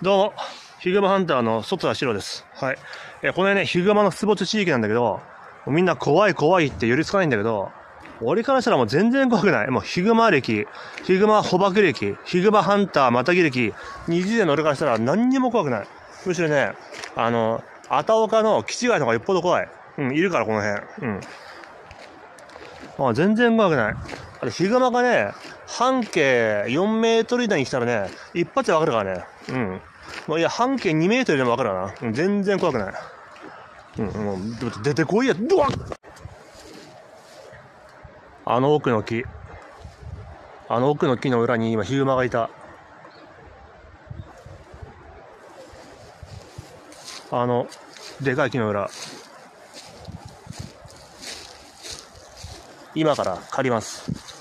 どうも、ヒグマハンターの外田史郎です。はい。えこのね、ヒグマの出没地域なんだけど、みんな怖い怖いって寄りつかないんだけど、俺からしたらもう全然怖くない。もうヒグマ歴、ヒグマ捕獲歴、ヒグマハンターまたぎ歴、20年の俺からしたら何にも怖くない。むしろね、あの、アタオカのキチガイの方がよっぽど怖い。うん、いるからこの辺。うん。あ全然怖くない。あれ、ヒグマがね、半径4メートル以内に来たらね、一発でわかるからね。うん。もういや、半径2メートルでもわかるわな。うん、全然怖くない。うん、もう、出てこいや、ドワッあの奥の木。あの奥の木の裏に今ヒグマがいた。あの、でかい木の裏。今から借ります。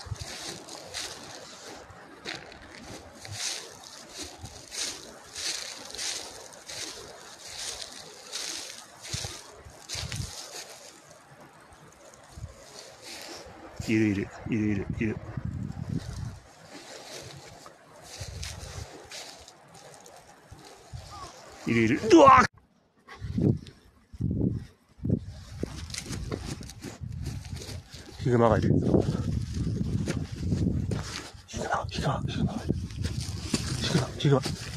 いるいる、いるいる、いる。いるいる。うわヒグマがいる。ヒグマ、ヒグマ、ヒグマ。ヒグマ、ヒグマ。